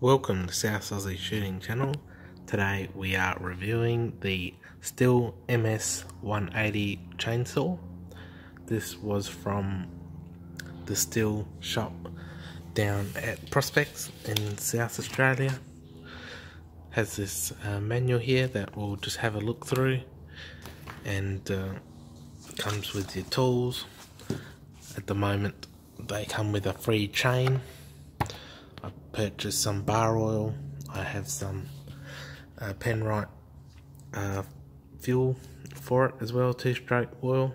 Welcome to South Aussie Shooting Channel. Today we are reviewing the Stihl MS180 chainsaw. This was from the Stihl shop down at Prospects in South Australia. Has this uh, manual here that we'll just have a look through and uh, comes with your tools. At the moment they come with a free chain purchased some bar oil. I have some uh, Penrite uh, fuel for it as well, two-stroke oil.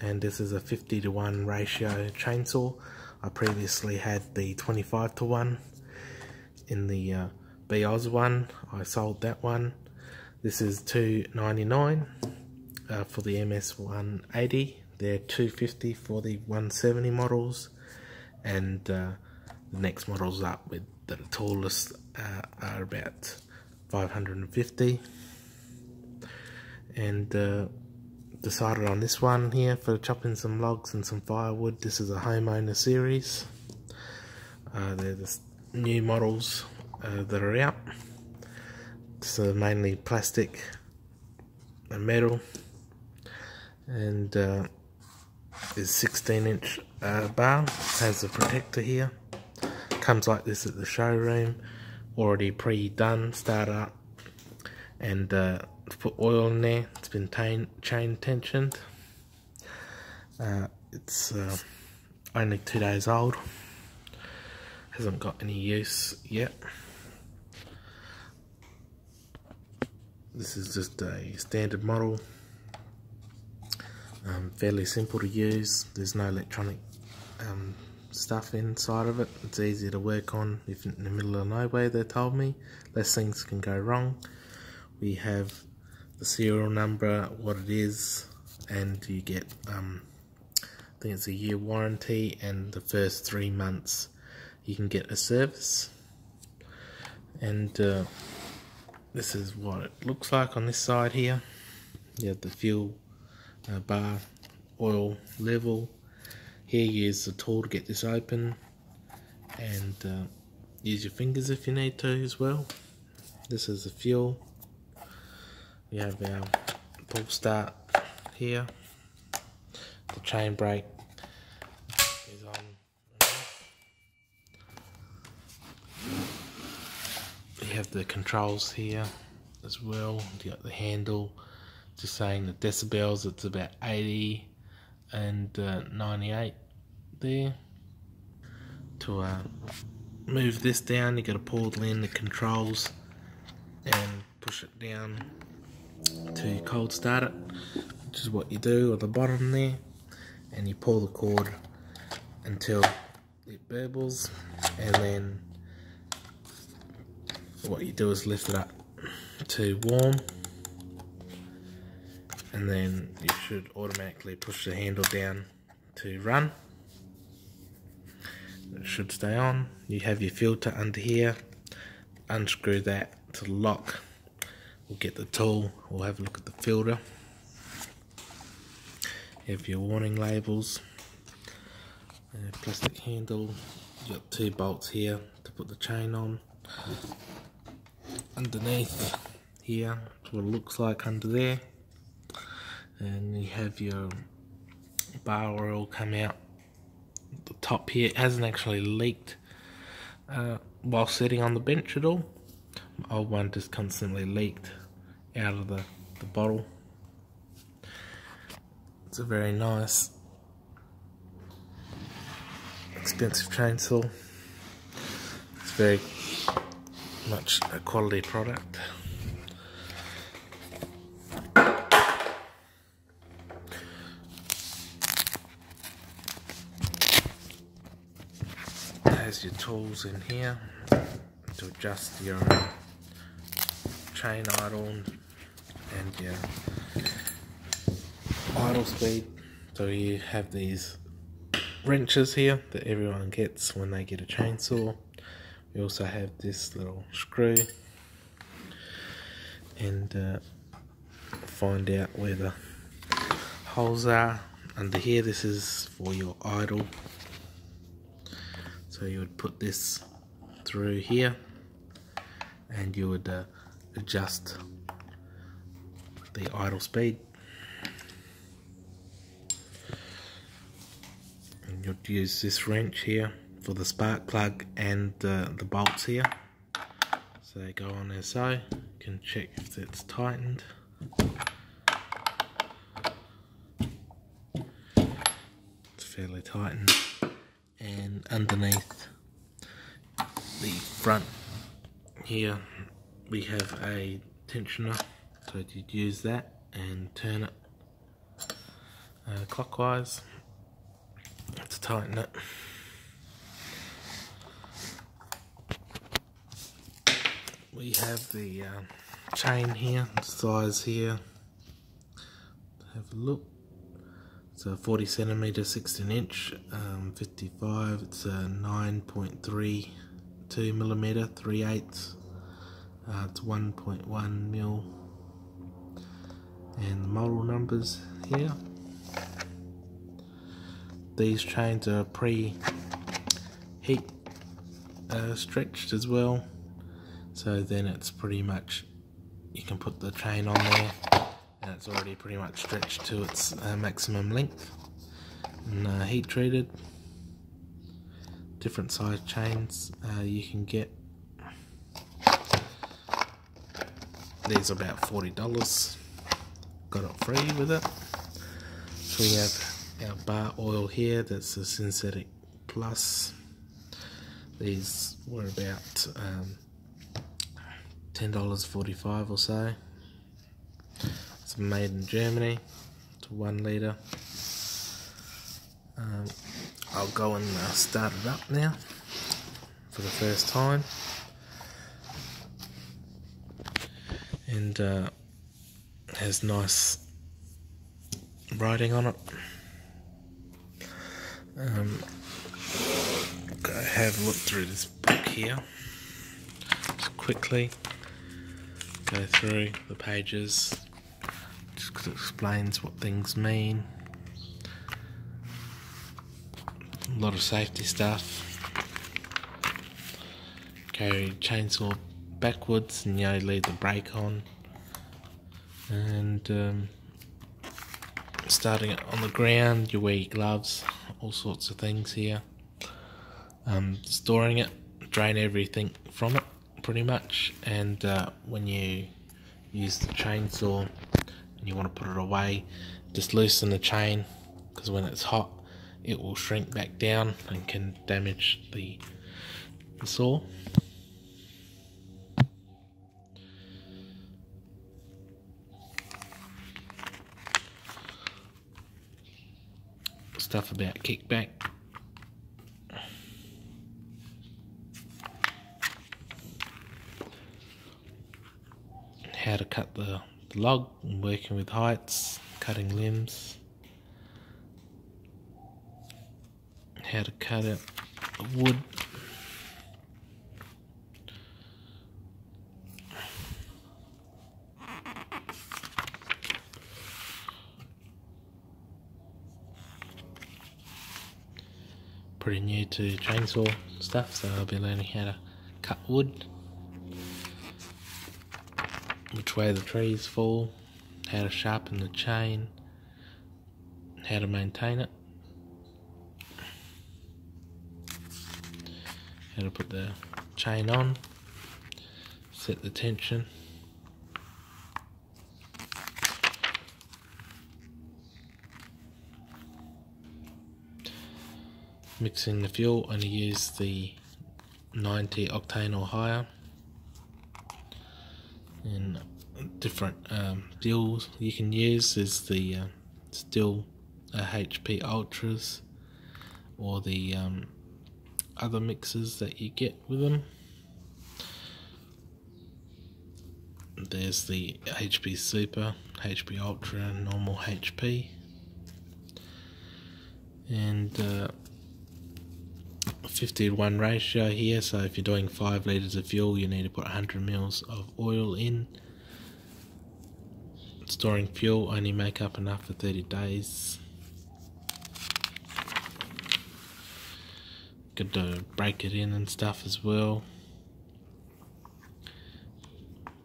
And this is a 50 to 1 ratio chainsaw. I previously had the 25 to 1 in the uh, BOS one. I sold that one. This is 2.99 uh, for the MS180. They're 250 for the 170 models. And uh, the next models up with the tallest uh, are about 550 and uh, decided on this one here for chopping some logs and some firewood. This is a homeowner series. Uh, they're the new models uh, that are out. So mainly plastic and metal. And uh, is 16 inch uh, bar has a protector here comes like this at the showroom already pre-done start up and uh, put oil in there it's been chain tensioned. Uh, it's uh, only two days old. Hasn't got any use yet. This is just a standard model. Um, fairly simple to use. There's no electronic um, stuff inside of it. It's easy to work on if in the middle of nowhere, they told me. Less things can go wrong. We have the serial number, what it is, and you get, um, I think it's a year warranty, and the first three months you can get a service. And uh, this is what it looks like on this side here. You have the fuel uh, bar, oil level, here use the tool to get this open and uh, use your fingers if you need to as well. This is the fuel. We have our pull start here. The chain brake is on. We have the controls here as well. You got the handle just saying the decibels, it's about 80 and uh, 98 there. To uh, move this down, you got to pull in the controls and push it down to cold start it, which is what you do at the bottom there. And you pull the cord until it burbles, and then what you do is lift it up to warm and then you should automatically push the handle down to run it should stay on. You have your filter under here. Unscrew that to lock. We'll get the tool. We'll have a look at the filter. You have your warning labels. plastic handle. You got two bolts here to put the chain on. Underneath here, what it looks like under there. And you have your bar oil come out the top here it hasn't actually leaked uh, while sitting on the bench at all. My old one just constantly leaked out of the, the bottle. It's a very nice, expensive chainsaw. It's very much a quality product. has your tools in here to adjust your chain idle and your idle speed. So you have these wrenches here that everyone gets when they get a chainsaw. We also have this little screw and uh, find out where the holes are. Under here this is for your idle so you would put this through here and you would uh, adjust the idle speed. And you'd use this wrench here for the spark plug and uh, the bolts here. So they go on as so you can check if it's tightened. It's fairly tightened underneath the front. Here we have a tensioner so you'd use that and turn it uh, clockwise to tighten it. We have the uh, chain here size here. Have a look it's a 40 centimeter 16 inch um, 55 it's a 9.32 millimeter 3 eighths. Uh, it's 1.1 mil. And the model numbers here. These chains are pre heat uh, stretched as well. So then it's pretty much you can put the chain on there it's already pretty much stretched to its uh, maximum length. And uh, heat treated. Different size chains uh, you can get. These are about $40 got it free with it. So we have our bar oil here that's a synthetic plus. These were about um, $10.45 or so it's made in Germany it's one litre um, I'll go and uh, start it up now for the first time and uh, has nice writing on it. Um, go have a look through this book here just quickly. Go through the pages, just explains what things mean. A lot of safety stuff. Carry chainsaw backwards and you know, leave the brake on and um, starting it on the ground you wear your gloves all sorts of things here um, storing it drain everything from it pretty much and uh, when you use the chainsaw and you want to put it away just loosen the chain because when it's hot it will shrink back down and can damage the, the saw stuff about kickback. How to cut the, the log working with heights, cutting limbs. How to cut out wood pretty new to chainsaw stuff, so I'll be learning how to cut wood, which way the trees fall, how to sharpen the chain, how to maintain it, how to put the chain on, set the tension. mixing the fuel only use the 90 octane or higher and different um, fuels you can use is the Stihl uh, HP Ultras or the um, other mixes that you get with them. There's the HP Super, HP Ultra, and normal HP and uh, 50 to 1 ratio here so if you're doing 5 litres of fuel you need to put 100 mils of oil in storing fuel only make up enough for 30 days good to break it in and stuff as well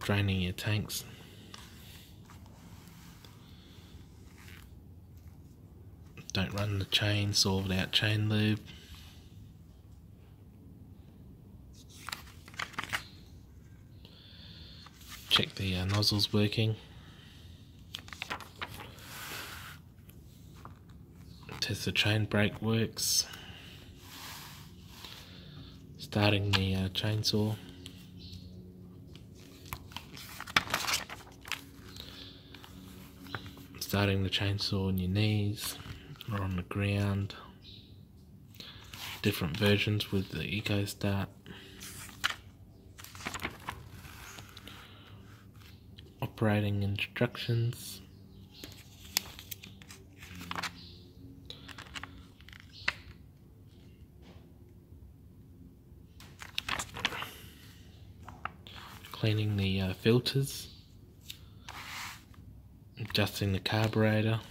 draining your tanks. Don't run the chain. chainsaw without chain lube. Check the uh, nozzles working. Test the chain brake works. Starting the uh, chainsaw. Starting the chainsaw on your knees or on the ground. Different versions with the Eco Start. Operating instructions. Cleaning the uh, filters. Adjusting the carburetor,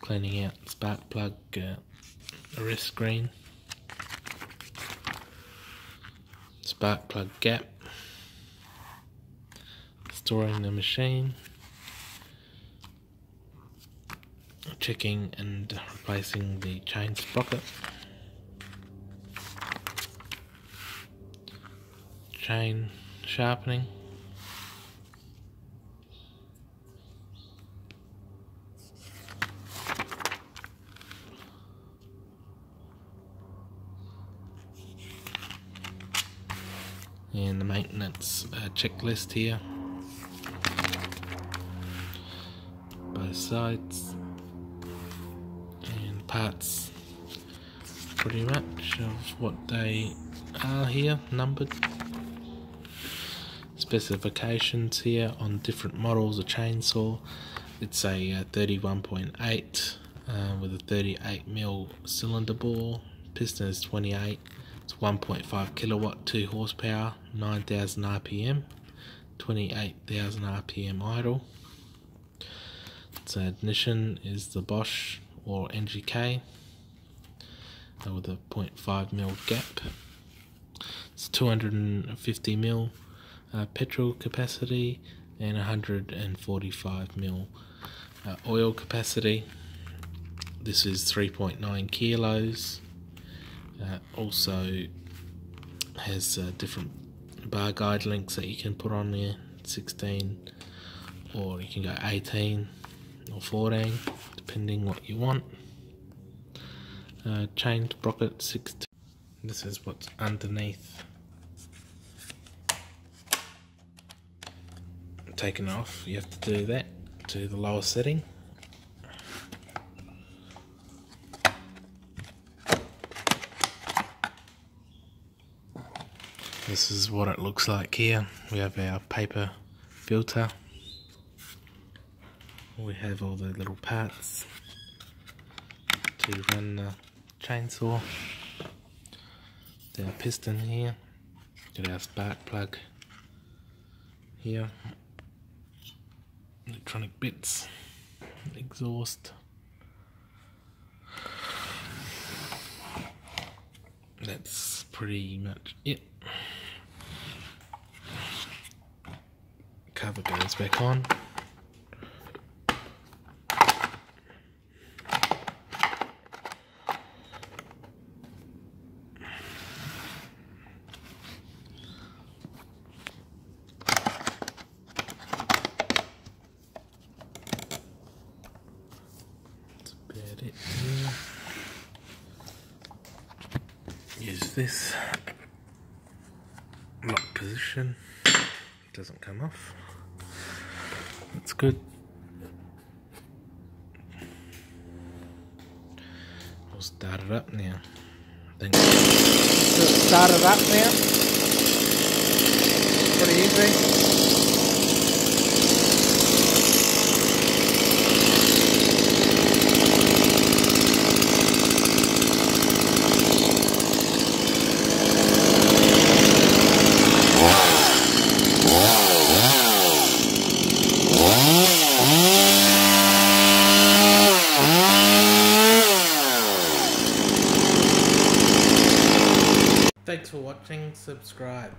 cleaning out the spark plug uh, arrest screen, spark plug gap, storing the machine, checking and replacing the chain sprocket, chain sharpening, and the maintenance uh, checklist here. Both sides. And parts. Pretty much of what they are here numbered specifications here on different models of chainsaw it's a uh, 31.8 uh, with a 38 mil cylinder bore piston is 28 it's 1.5 kilowatt, 2 horsepower, 9000 RPM, 28,000 RPM idle. So ignition is the Bosch or NGK uh, with a 0.5 mil gap. It's 250 mil uh, petrol capacity and 145 mil uh, oil capacity. This is 3.9 kilos uh, also has uh, different bar guide links that you can put on there 16 or you can go 18 or 14 depending what you want uh, chain sprocket 16 this is what's underneath taken off you have to do that to the lower setting This is what it looks like here. We have our paper filter. We have all the little parts to run the chainsaw. Our piston here. Got our spark plug here. Electronic bits. Exhaust. That's pretty much it. cover goes back on. That's about it here. Use this lock position doesn't come off. That's good. We'll start it up now. Start it up now. Pretty easy. Thanks for watching, subscribe.